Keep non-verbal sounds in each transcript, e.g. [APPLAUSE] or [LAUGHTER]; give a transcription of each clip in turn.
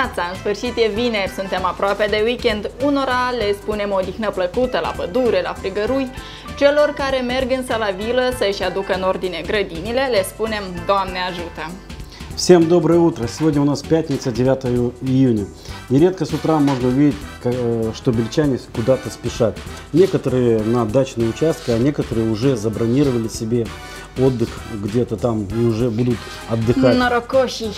Neața, în sfârșit e vineri, suntem aproape de weekend, unora le spunem o odihnă plăcută la pădure, la frigărui, celor care merg însă la vilă să-și aducă în ordine grădinile, le spunem Doamne ajută! Всем доброе утро! Сегодня у нас пятница, 9 июня. Нередко с утра можно увидеть, э, что бельчане куда-то спешат. Некоторые на дачные участки, а некоторые уже забронировали себе отдых где-то там и уже будут отдыхать. Norocosii!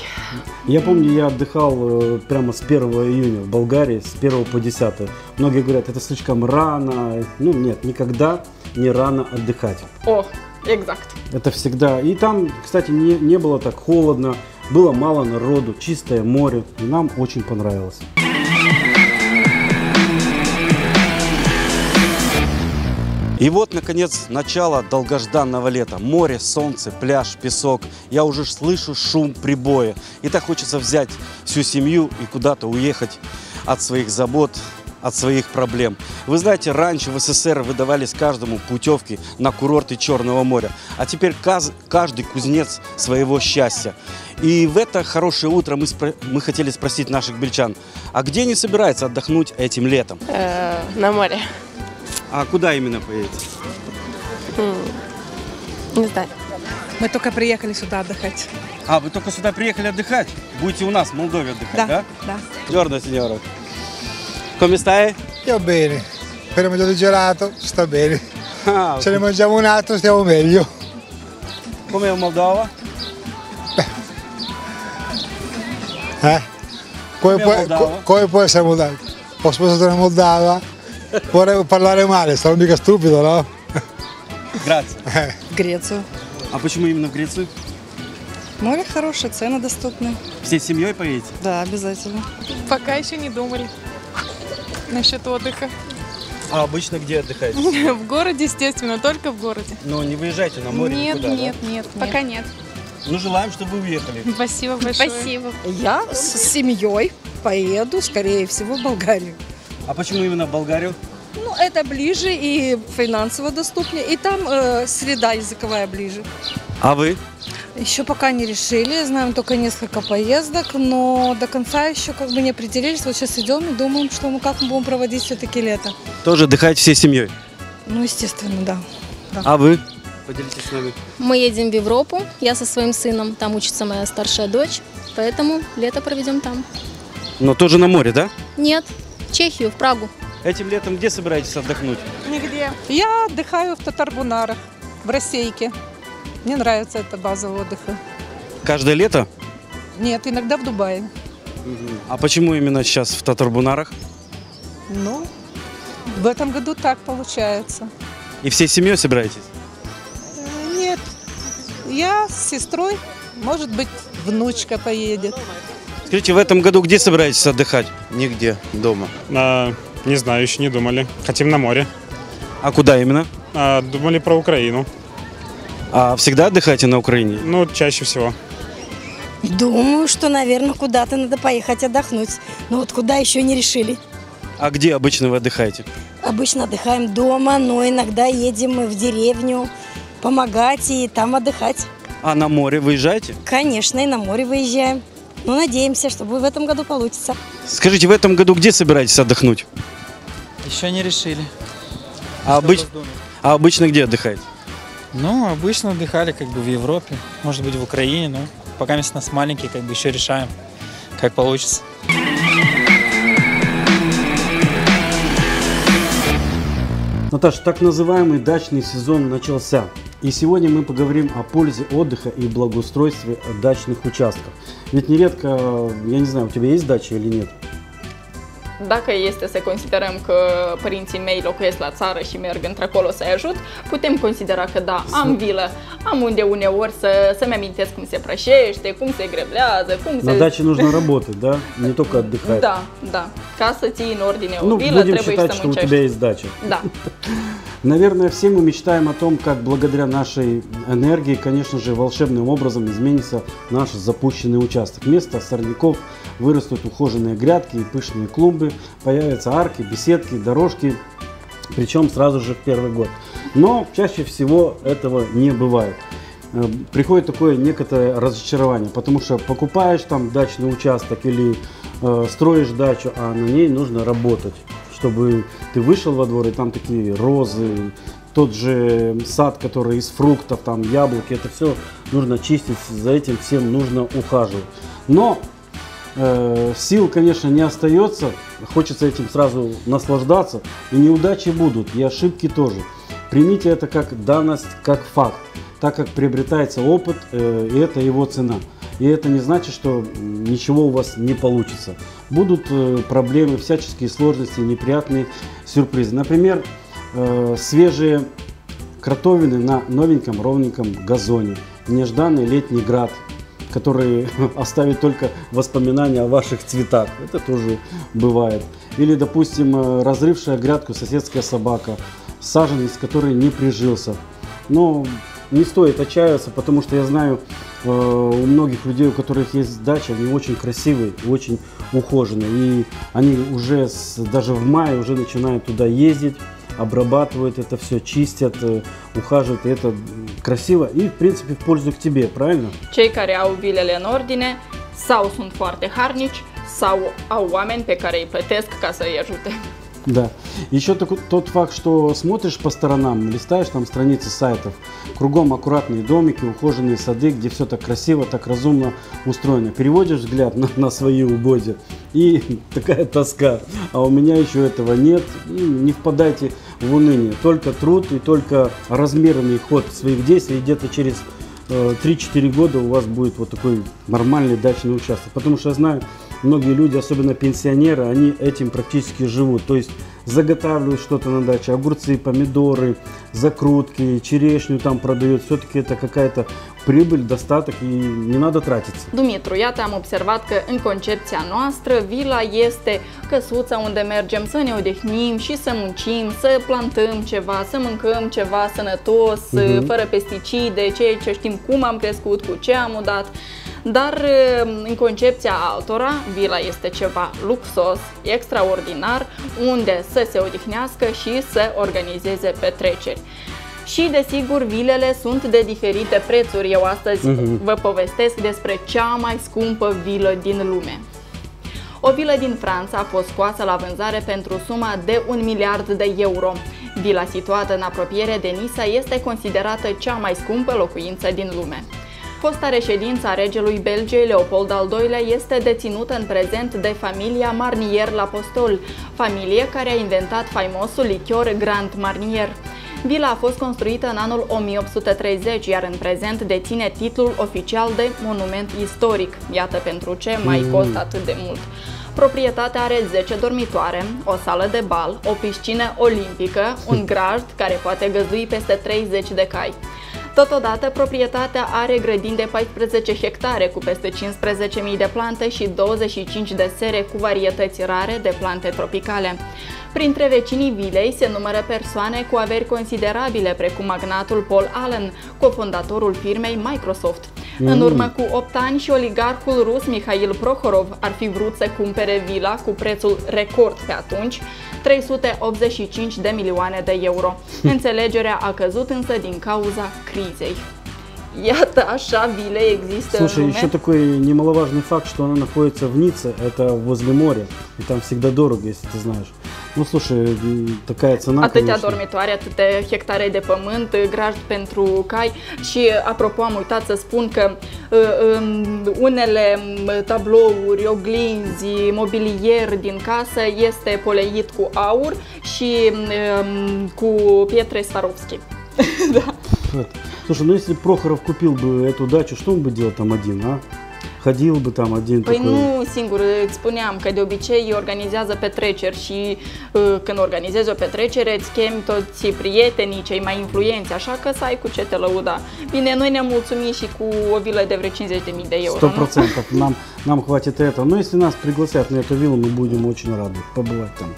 Я помню, я отдыхал э, прямо с 1 июня в Болгарии, с 1 по 10. Многие говорят, это слишком рано. Ну нет, никогда не рано отдыхать. Oh, exact! Это всегда. И там, кстати, не, не было так холодно, было мало народу, чистое море. И нам очень понравилось. И вот, наконец, начало долгожданного лета. Море, солнце, пляж, песок. Я уже слышу шум прибоя. И так хочется взять всю семью и куда-то уехать от своих забот, от своих проблем. Вы знаете, раньше в СССР выдавались каждому путевки на курорты Черного моря. А теперь каз- каждый кузнец своего счастья. И в это хорошее утро мы, спро- мы хотели спросить наших бельчан, а где они собираются отдохнуть этим летом? Э, на море. А куда именно поедете? Не знаю. Мы только приехали сюда отдыхать. А, вы только сюда приехали отдыхать? Будете у нас в Молдове отдыхать, да? да. Buongiorno signora. Come stai? Io bene, per il mangiato di gelato sta bene. Ah, [LAUGHS] Se ne mangiamo un altro stiamo meglio. come in Moldova? Eh? Come, Come può, Moldava? co- come può essere Moldava? Ho sposato una Moldava, vorrei parlare male, sono mica stupido, no? Grazie. [LAUGHS] Eh. В Грецию. А почему именно в Грецию? Море хорошее, цены доступны. Всей семьей поедете? Да, обязательно. Пока еще не думали Насчет отдыха. А обычно где отдыхаете? [LAUGHS] В городе, естественно, только в городе. Ну, не выезжайте на море нет, никуда, да? нет, нет, Пока нет. Ну, желаем, чтобы вы уехали. [LAUGHS] Спасибо большое. Спасибо. Я с семьей поеду, скорее всего, в Болгарию. А почему именно в Болгарию? Ну, это ближе и финансово доступнее, и там э, среда языковая ближе. А вы? Еще пока не решили, знаем только несколько поездок, но до конца еще как бы не определились. Вот сейчас идем и думаем, что мы как мы будем проводить все-таки лето. Тоже отдыхаете всей семьей? Ну, естественно, да. А вы? Поделитесь с нами. Мы едем в Европу. Я со своим сыном. Там учится моя старшая дочь. Поэтому лето проведем там. Но тоже на море, да? Нет, в Чехию, в Прагу. Этим летом где собираетесь отдохнуть? Нигде. Я отдыхаю в Татарбунарах, в Рассейке. Мне нравится эта база отдыха. Каждое лето? Нет, иногда в Дубае. А почему именно сейчас в Татарбунарах? Ну, в этом году так получается. И всей семьей собираетесь? Э, Нет, я с сестрой, может быть, внучка поедет. Скажите, в этом году где собираетесь отдыхать? Нигде, дома. А, не знаю, еще не думали. Хотим на море. А куда именно? А, думали про Украину. А всегда отдыхаете на Украине? Ну, чаще всего. Думаю, что, наверное, куда-то надо поехать отдохнуть. Но вот куда еще не решили. А где обычно вы отдыхаете? Обычно отдыхаем дома, но иногда едем мы в деревню помогать и там отдыхать. А на море выезжаете? Конечно, и на море выезжаем. Но надеемся, что в этом году получится. Скажите, в этом году где собираетесь отдохнуть? Еще не решили. А, обыч- а обычно где отдыхаете? Ну, обычно отдыхали как бы в Европе, может быть в Украине, но пока мест нас маленькие, как бы еще решаем, как получится. Наташа, так называемый дачный сезон начался. И сегодня мы поговорим о пользе отдыха и благоустройстве дачных участков. Ведь нередко, я не знаю, у тебя есть дача или нет? Dacă este să considerăm că părinții mei locuiesc la țară și merg într-acolo să-i ajut, putem considera că da, am vilă, am unde uneori să, să-mi amintesc cum se prășește, cum se grevlează, cum На se... даче нужно работать, да? Не только отдыхать. [LAUGHS] Da, da. Ca să ții în ordine o Ну, vilă, будем trebuie считать, să что у muncești. тебя есть дача. Da. [LAUGHS] Наверное, все мы мечтаем о том, как благодаря нашей энергии, конечно же, волшебным образом изменится наш запущенный участок. Вместо сорняков вырастут ухоженные грядки и пышные клумбы, появятся арки, беседки, дорожки, причем сразу же в первый год. Но чаще всего этого не бывает. Э, Приходит такое некоторое разочарование, потому что покупаешь там дачный участок или э, строишь дачу, а на ней нужно работать, чтобы ты вышел во двор и там такие розы, тот же сад, который из фруктов, там яблоки, это все нужно чистить, за этим всем нужно ухаживать. Но э, сил, конечно, не остается, хочется этим сразу наслаждаться, и неудачи будут, и ошибки тоже. Примите это как данность, как факт, так как приобретается опыт, э, и это его цена. И это не значит, что ничего у вас не получится. Будут э, проблемы, всяческие сложности, неприятные сюрпризы. Например, свежие кротовины на новеньком ровненьком газоне, нежданный летний град, который [LAUGHS] оставит только воспоминания о ваших цветах. Это тоже бывает. Или, допустим, э, разрывшая грядку соседская собака, саженец, который не прижился. Но не стоит отчаиваться, потому что я знаю, э, у многих людей, у которых есть дача, они очень красивые, очень ухоженные. И они уже с, даже в мае уже начинают туда ездить, обрабатывают это все, chistят, э, ухаживают, и это красиvo и, в принципе, в пользу к тебе, правильно? Cei care au vilele în ordine sau sunt foarte harnici sau au oameni pe care îi plătesc ca să îi ajute. Да. Еще так- тот факт, что смотришь по сторонам, листаешь там страницы сайтов, кругом аккуратные домики, ухоженные сады, где все так красиво, так разумно устроено. Переводишь взгляд на, на свои угодья и [LAUGHS] такая тоска. А у меня еще этого нет. Не впадайте в уныние. Только труд и только размеренный ход своих действий. Где-то через э, 3-4 года у вас будет вот такой нормальный дачный участок. Потому что я знаю, многие люди, особенно пенсионеры, они этим практически живут. То есть заготавливают что-то на даче, огурцы, помидоры, закрутки, черешню там продают. Все-таки это какая-то прибыль, достаток и не надо tratиться. Dumitru, iată am observat că în concepția noastră vila este căsuța unde mergem să ne odihnim și să muncim, să plantăm ceva, să mâncăm ceva sănătos, Mhm. fără pesticide, ceea ce știm cum am crescut, cu ce am udat. Dar în concepția altora, vila este ceva luxos, extraordinar, unde să se odihnească și să organizeze petreceri. Și desigur, vilele sunt de diferite prețuri. Eu astăzi Mhm. vă povestesc despre cea mai scumpă vilă din lume. O vilă din Franța a fost scoasă la vânzare pentru suma de un miliard de euro. Vila situată în apropiere de Nisa este considerată cea mai scumpă locuință din lume. Fosta reședință a regelui Belgiei Leopold al II-lea este deținută în prezent de familia Marnier la Postol, familie care a inventat faimosul lichior Grand Marnier. Vila a fost construită în anul 1830, iar în prezent deține titlul oficial de monument istoric. Iată pentru ce mai Mm. costă atât de mult. Proprietatea are 10 dormitoare, o sală de bal, o piscină olimpică, un grajd care poate găzdui peste 30 de cai. Totodată, proprietatea are grădini de 14 hectare cu peste 15.000 de plante și 25 de sere cu varietăți rare de plante tropicale. Printre vecinii vilei se numără persoane cu averi considerabile, precum magnatul Paul Allen, cofondatorul firmei Microsoft. În Mm. urmă cu 8 ani și oligarhul rus Mihail Prohorov ar fi vrut să cumpere vila cu prețul record pe atunci, 385 de milioane de euro. [LAUGHS] Înțelegerea a căzut însă din cauza crizei. Iată, așa vile există în Слушай, lume. еще такой немаловажный факт, что она находится в Ницце, это возле моря, и там всегда дорого, если ты знаешь. Ну, слушай, м, такая цена, Atâtea конечно. dormitoare, atâtea hectare de pământ, grajd pentru cai și, apropo, am uitat să spun că uh, um, unele um, tablouri, oglinzi, mobilier din casă este poleit cu aur și um, cu pietre Swarovski. Вот. Слушай, ну если Прохоров купил бы эту дачу, что он бы делал там один, а? Ходил бы там один Păi такой. nu, singur, îți spuneam că de obicei organizează petreceri și uh, când organizezi o petrecere îți chemi toți prietenii, cei mai influenți, așa că să ai cu ce te lăuda. Bine, noi ne-am mulțumit și cu o vilă de vreo 50.000 de euro, Сто nu? процентов. Нам, нам хватит этого. Но если нас пригласят на эту виллу, мы будем очень рады побывать там.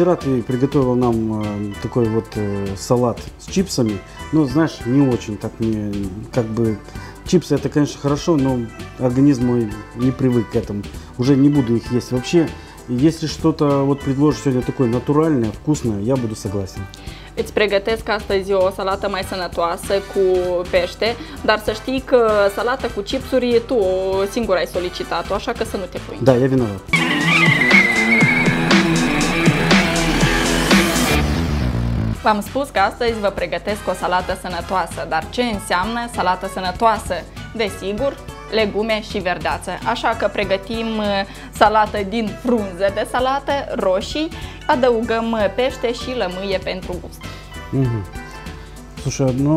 Вчера ты приготовила нам э, такой вот э, салат с чипсами. Ну, знаешь, не очень так мне, как бы, чипсы это, конечно, хорошо, но организм мой не привык к этому. Уже не буду их есть вообще. Если что-то вот предложишь сегодня такое натуральное, вкусное, я буду согласен. Îți pregătesc astăzi o salată mai sănătoasă cu pește, dar să știi că salata cu chipsuri tu o singură ai solicitat-o, așa că să nu te plângi. Да, я виноват. V-am spus că astăzi vă pregătesc o salată sănătoasă, dar ce înseamnă salată sănătoasă? Desigur, legume și verdeață. Așa că pregătim uh, salată din frunze de salată, roșii, adăugăm uh, pește și lămâie pentru gust. Мгм. Слушай, ну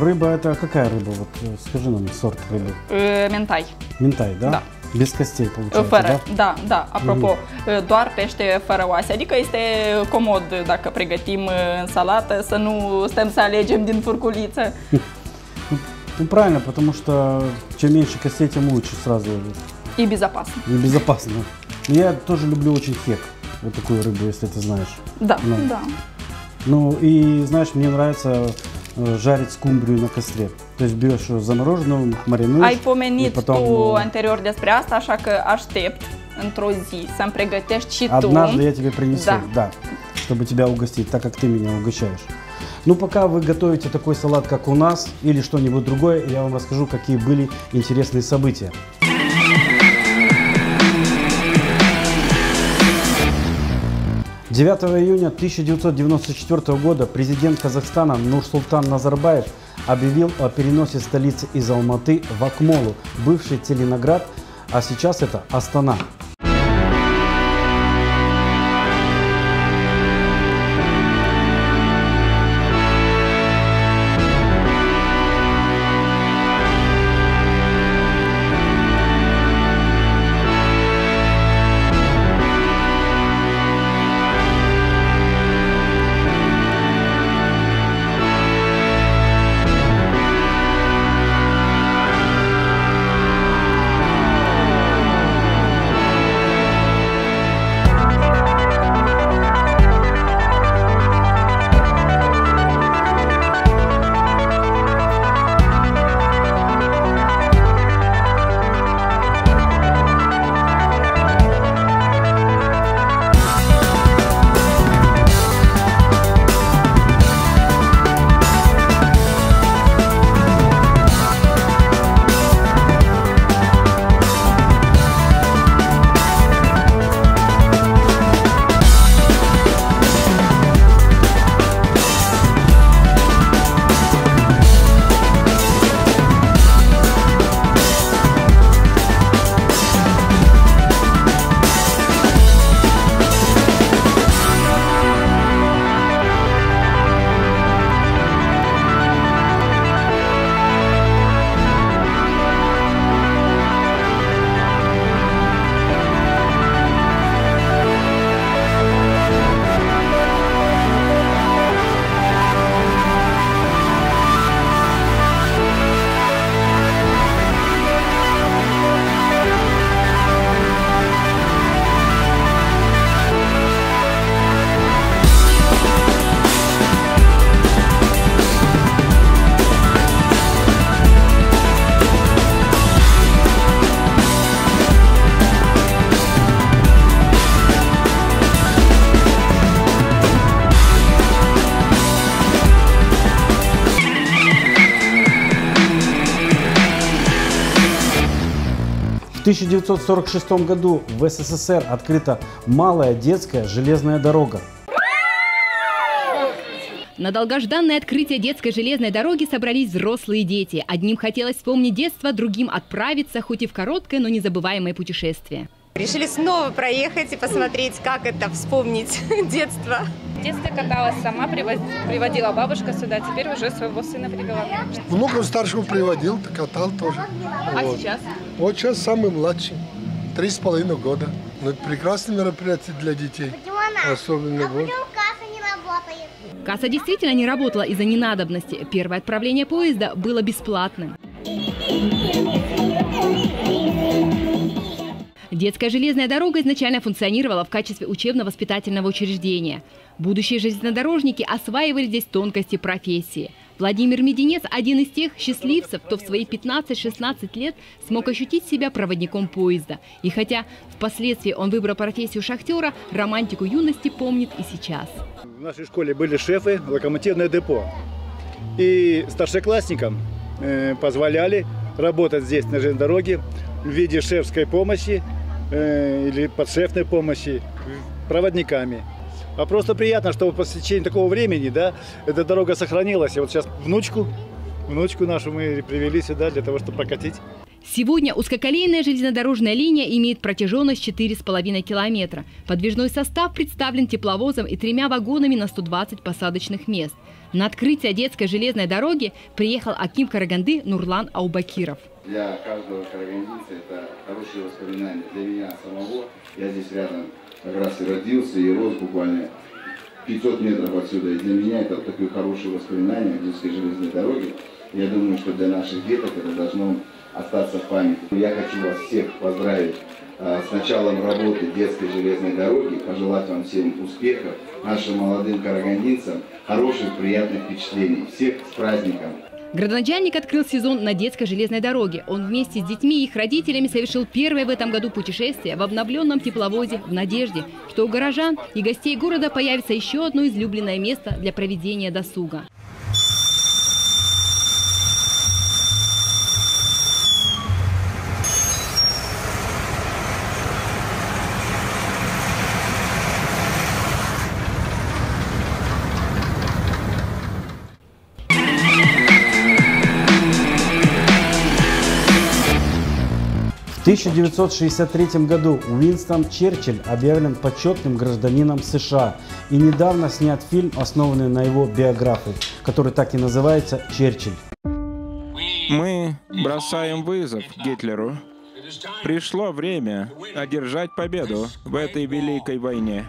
рыба это какая рыба? Вот э, скажи нам сорт рыбы. Uh, Mentai. Ментай, да? Да. Без костей получается, Fără, да? da, da, apropo, uh, doar pește fără oase, adică este comod dacă pregătim în salată să nu stăm să alegem din furculiță. Ну правильно, потому что чем меньше костей, тем лучше сразу. И безопасно. И безопасно. Но Я тоже люблю очень хек. Вот такую рыбу, если ты знаешь. Da, Nu. da. Ну и знаешь, мне нравится э, жарить скумбрию на костре. То есть берешь ее замороженную, маринуешь. Ai pomenit потом, tu э, anterior despre asta, așa că aștept într-o zi să-mi pregătești și tu. Однажды я тебе принесу, Да. да, чтобы тебя угостить, так как ты меня угощаешь. Ну, пока вы готовите такой салат, как у нас, или что-нибудь другое, я вам расскажу, какие были интересные события. Девятого июня 1994 года президент Казахстана Нурсултан Назарбаев объявил о переносе столицы из Алматы в Акмолу, бывший Целиноград, а сейчас это Астана. 1946 году в СССР открыта малая детская железная дорога. На долгожданное открытие детской железной дороги собрались взрослые дети. Одним хотелось вспомнить детство, другим отправиться, хоть и в короткое, но незабываемое путешествие. Решили снова проехать и посмотреть, как это вспомнить [LAUGHS] детство. В детстве каталась сама, приводила бабушка сюда, теперь уже своего сына привела. Внуков старшего приводил, катал тоже. А Вот. сейчас? Вот сейчас самый младший, три с половиной года. Ну, прекрасное мероприятие для детей. Особенно вот. Касса действительно не работала из-за ненадобности. Первое отправление поезда было бесплатным. Детская железная дорога изначально функционировала в качестве учебно-воспитательного учреждения. Будущие железнодорожники осваивали здесь тонкости профессии. Владимир Мединец – один из тех счастливцев, кто в свои 15-16 лет смог ощутить себя проводником поезда. И хотя впоследствии он выбрал профессию шахтера, романтику юности помнит и сейчас. В нашей школе были шефы локомотивное депо. И старшеклассникам э, позволяли работать здесь на железной дороге в виде шефской помощи э, или подшефной помощи проводниками. А просто приятно, что по течение такого времени, да, эта дорога сохранилась. И вот сейчас внучку, внучку нашу мы привели сюда для того, чтобы прокатить. Сегодня узкоколейная железнодорожная линия имеет протяженность 4,5 километра. Подвижной состав представлен тепловозом и тремя вагонами на 120 посадочных мест. На открытие детской железной дороги приехал Аким Караганды Нурлан Аубакиров. Для каждого карагандинца это хорошие воспоминания. Для меня самого, я здесь рядом как раз и родился, и рос буквально 500 метров отсюда. И для меня это такое хорошее воспоминание детской железной дороги. Я думаю, что для наших деток это должно остаться в памяти. Я хочу вас всех поздравить а, с началом работы детской железной дороги, пожелать вам всем успехов, нашим молодым карагандинцам, хороших, приятных впечатлений. Всех с праздником! Градоначальник открыл сезон на детской железной дороге. Он вместе с детьми и их родителями совершил первое в этом году путешествие в обновленном тепловозе в надежде, что у горожан и гостей города появится еще одно излюбленное место для проведения досуга. 1963 году Уинстон Черчилль объявлен почетным гражданином США и недавно снят фильм, основанный на его биографии, который так и называется «Черчилль». Мы бросаем вызов Гитлеру. Пришло время одержать победу в этой великой войне.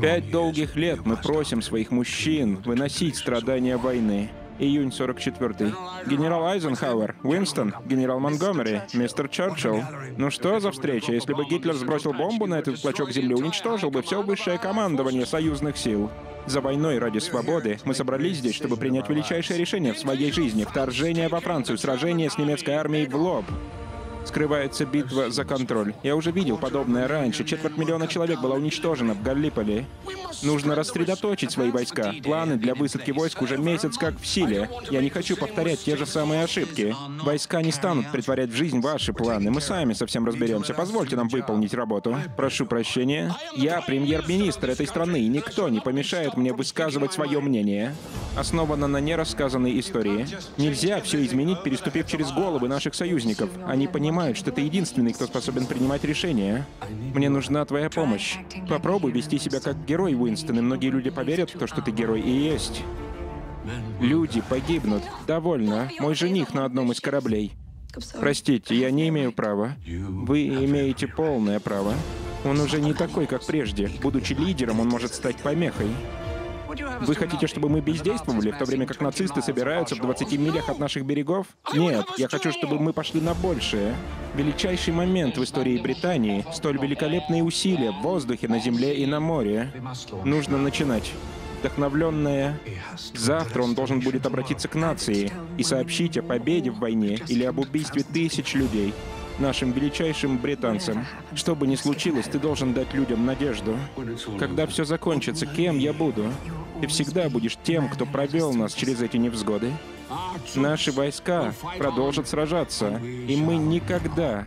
Пять долгих лет мы просим своих мужчин выносить страдания войны. Июнь 44 Генерал Айзенхауэр, Уинстон, генерал Монгомери, мистер Черчилл. Ну что за встреча? Если бы Гитлер сбросил бомбу на этот клочок земли, уничтожил бы все высшее командование союзных сил. За войной ради свободы мы собрались здесь, чтобы принять величайшее решение в своей жизни — вторжение во Францию, сражение с немецкой армией в лоб скрывается битва за контроль. Я уже видел подобное раньше. Четверть миллиона человек было уничтожено в Галлиполи. Нужно рассредоточить свои войска. Планы для высадки войск уже месяц как в силе. Я не хочу повторять те же самые ошибки. Войска не станут притворять в жизнь ваши планы. Мы сами совсем разберемся. Позвольте нам выполнить работу. Прошу прощения. Я премьер-министр этой страны, и никто не помешает мне высказывать свое мнение. Основано на нерассказанной истории. Нельзя все изменить, переступив через головы наших союзников. Они понимают, что ты единственный, кто способен принимать решения. Мне нужна твоя помощь. Попробуй вести себя как герой, Уинстон, и многие люди поверят в то, что ты герой и есть. Люди погибнут. Довольно. Мой жених на одном из кораблей. Простите, я не имею права. Вы имеете полное право. Он уже не такой, как прежде. Будучи лидером, он может стать помехой. Вы хотите, чтобы мы бездействовали, в то время как нацисты собираются в 20 милях от наших берегов? Нет, я хочу, чтобы мы пошли на большее. Величайший момент в истории Британии, столь великолепные усилия в воздухе, на земле и на море. Нужно начинать. Вдохновленное. Завтра он должен будет обратиться к нации и сообщить о победе в войне или об убийстве тысяч людей нашим величайшим британцам. Что бы ни случилось, ты должен дать людям надежду. Когда все закончится, кем я буду? Ты всегда будешь тем, кто провел нас через эти невзгоды. Наши войска продолжат сражаться, и мы никогда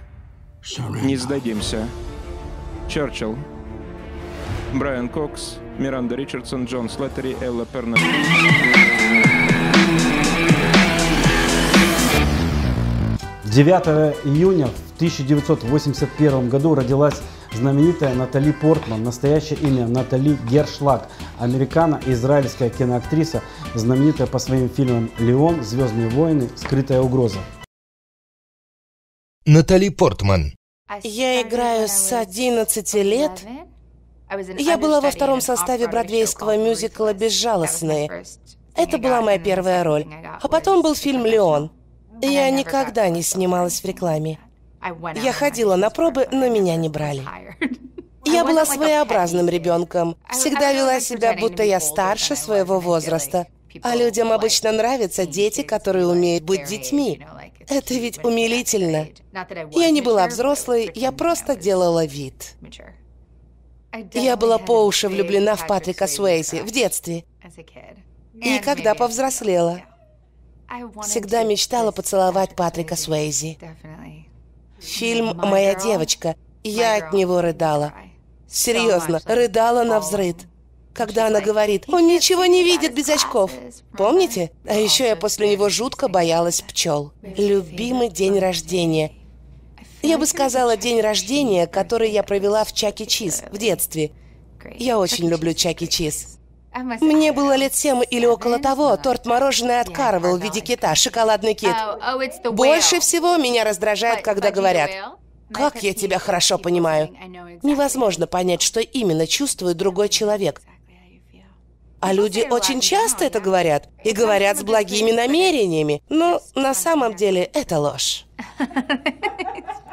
не сдадимся. Черчилл. Брайан Кокс, Миранда Ричардсон, Джон Слеттери, Элла Пернер. 9 июня в 1981 году родилась знаменитая Натали Портман, настоящее имя Натали Гершлаг, американо-израильская киноактриса, знаменитая по своим фильмам «Леон», «Звездные войны», «Скрытая угроза». Натали Портман. Я играю с 11 лет. Я была во втором составе бродвейского мюзикла «Безжалостные». Это была моя первая роль. А потом был фильм «Леон». Я никогда не снималась в рекламе. Я ходила на пробы, но меня не брали. [LAUGHS] Я была своеобразным ребенком. Всегда вела себя, будто я старше своего возраста. А людям обычно нравятся дети, которые умеют быть детьми. Это ведь умилительно. Я не была взрослой, я просто делала вид. Я была по уши влюблена в Патрика Суэйзи в детстве. И когда повзрослела. Всегда мечтала поцеловать Патрика Суэйзи. Фильм «Моя девочка». Я от него рыдала. Серьезно, рыдала на взрыд. Когда она говорит, он ничего не видит без очков. Помните? А еще я после него жутко боялась пчел. Любимый день рождения. Я бы сказала, день рождения, который я провела в Чаки Чиз в детстве. Я очень люблю Чаки Чиз. Мне было лет семь или около того. Торт-мороженое от Карвел в виде кита, шоколадный кит. Больше всего меня раздражает, когда говорят, «Как я тебя хорошо понимаю». Невозможно понять, что именно чувствует другой человек. А люди очень часто это говорят. И говорят с благими намерениями. Но на самом деле это ложь. [LAUGHS]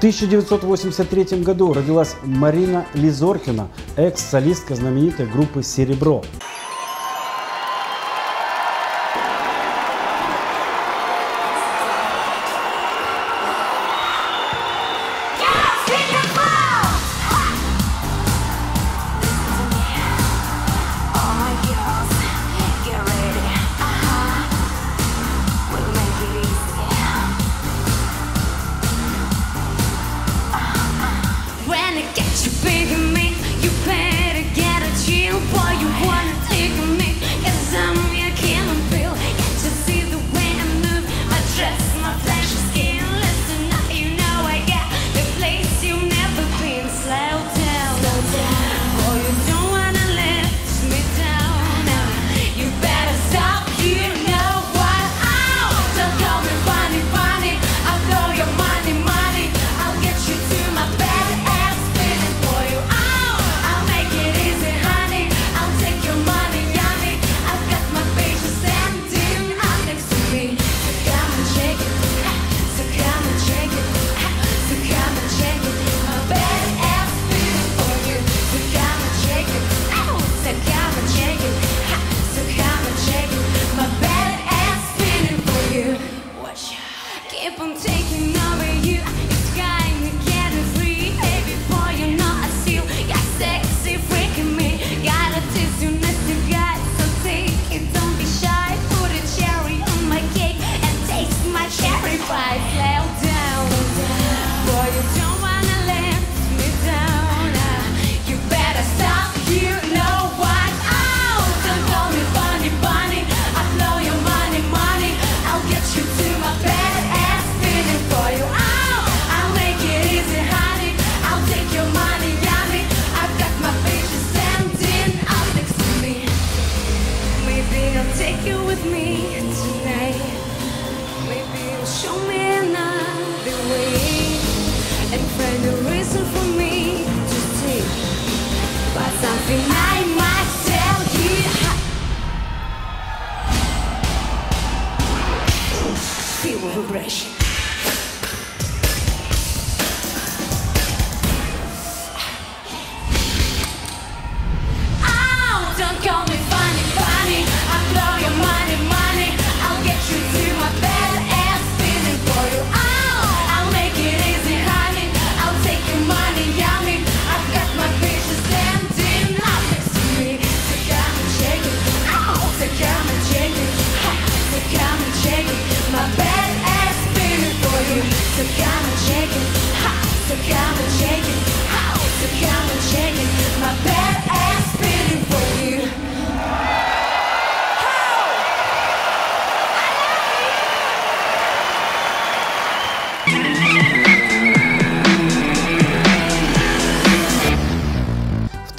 1983 году родилась Марина Лизоркина, экс-солистка знаменитой группы «Серебро».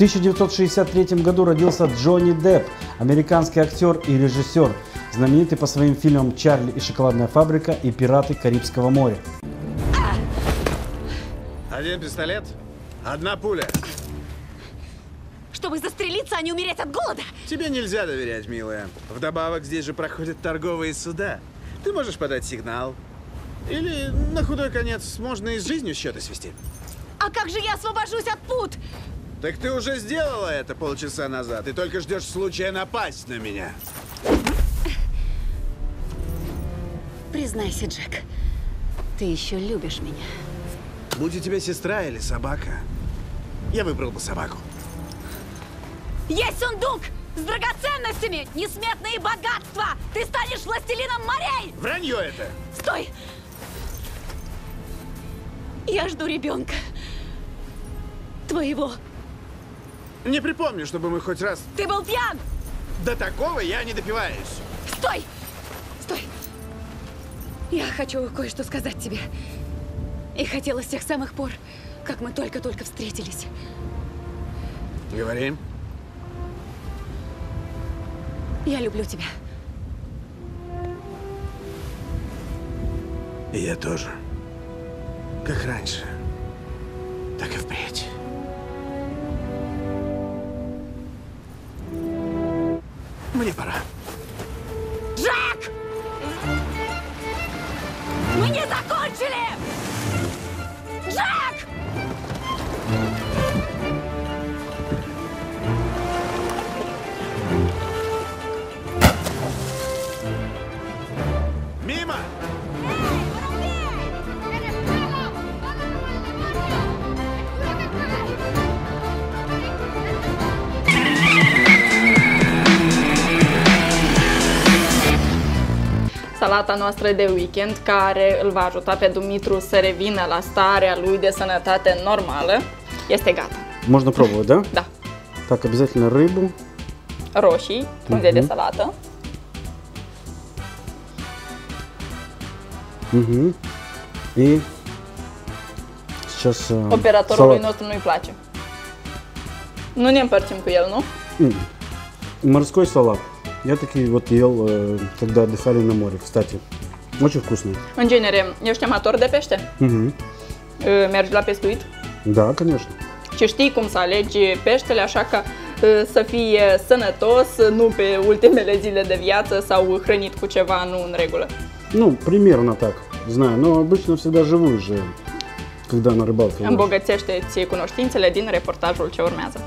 1963 году родился Джонни Депп, американский актер и режиссер, знаменитый по своим фильмам «Чарли и шоколадная фабрика» и «Пираты Карибского моря». Один пистолет, одна пуля. чтобы застрелиться, а не умереть от голода. Тебе нельзя доверять, милая. Вдобавок, здесь же проходят торговые суда. Ты можешь подать сигнал. Или, на худой конец, можно и с жизнью счеты свести. А как же я освобожусь от пут? Так ты уже сделала это полчаса назад и только ждешь случая напасть на меня. Признайся, Джек, ты еще любишь меня. Будь у тебя сестра или собака, я выбрал бы собаку. Есть сундук с драгоценностями, несметные богатства! Ты станешь властелином морей! Вранье это! Стой! Я жду ребенка. Твоего. Не припомню, чтобы мы хоть раз... Ты был пьян! До такого я не допиваюсь. Стой! Стой! Я хочу кое-что сказать тебе. И хотела с тех самых пор, как мы только-только встретились. Говори. Я люблю тебя. И я тоже. Как раньше, так и впредь. Мне пора. Джек! Мы не закончили! Джек! Salata noastră de weekend, care îl va ajuta pe Dumitru să revină la starea lui de sănătate normală, este gata. Можно пробовать, да? Да. Так, обязательно рыбу. Roșii, frunze de Mhm. salată, Мгм. И сейчас э, operatorului салат. nostru nu-i place. Nu ne împărțim cu el, nu? М. Морской салат. Я такие вот ел, э, когда отдыхали на море, кстати. Очень вкусный. În genere, ești amator de pește? Мгм. Mergi la pescuit? Да, конечно. Și știi cum să alegi peștele, așa că uh, să fie sănătos, nu pe ultimele zile de viață sau hrănit cu ceva nu în regulă. Ну, примерно так, знаю. Но обычно всегда живую же, когда на рыбалке. ловишь. Îmbogățește-ți cunoștințele din reportajul ce urmează.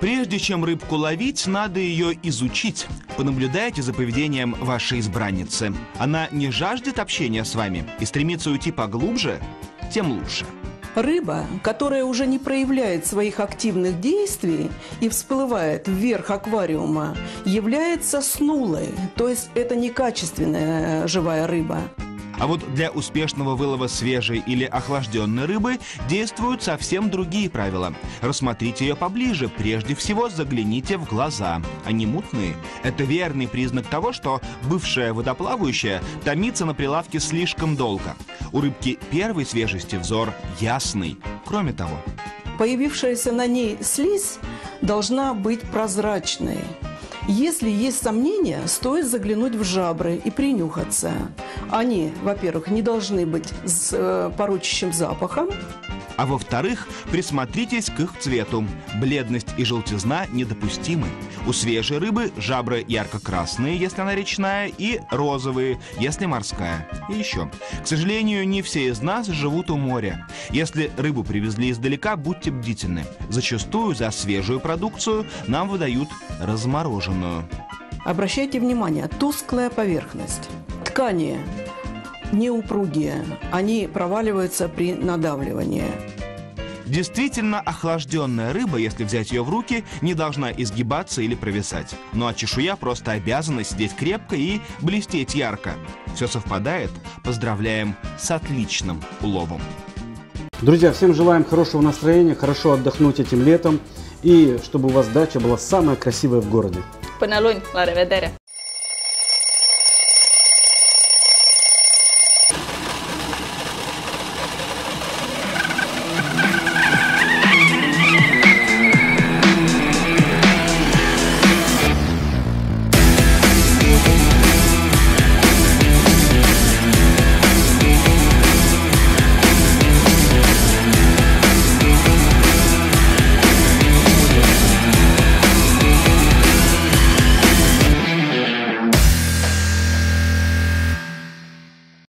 Прежде чем рыбку ловить, надо ее изучить. Понаблюдайте за поведением вашей избранницы. Она не жаждет общения с вами и стремится уйти поглубже, тем лучше. Рыба, которая уже не проявляет своих активных действий и всплывает вверх аквариума, является снулой, то есть это некачественная живая рыба. А вот для успешного вылова свежей или охлажденной рыбы действуют совсем другие правила. Рассмотрите ее поближе, прежде всего загляните в глаза. Они мутные. Это верный признак того, что бывшая водоплавающая томится на прилавке слишком долго. У рыбки первой свежести взор ясный. Кроме того, Появившаяся на ней слизь должна быть прозрачной. Если есть сомнения, стоит заглянуть в жабры и принюхаться. Они, во-первых, не должны быть с э, порочащим запахом, а во-вторых, присмотритесь к их цвету. Бледность и желтизна недопустимы. У свежей рыбы жабры ярко-красные, если она речная, и розовые, если морская. И еще. К сожалению, не все из нас живут у моря. Если рыбу привезли издалека, будьте бдительны. Зачастую за свежую продукцию нам выдают размороженную. Обращайте внимание, тусклая поверхность. Ткани неупругие, они проваливаются при надавливании. Действительно, охлажденная рыба, если взять ее в руки, не должна изгибаться или провисать. Ну а чешуя просто обязана сидеть крепко и блестеть ярко. Все совпадает? Поздравляем с отличным уловом. Друзья, всем желаем хорошего настроения, хорошо отдохнуть этим летом и чтобы у вас дача была самая красивая в городе. Până luni, la revedere!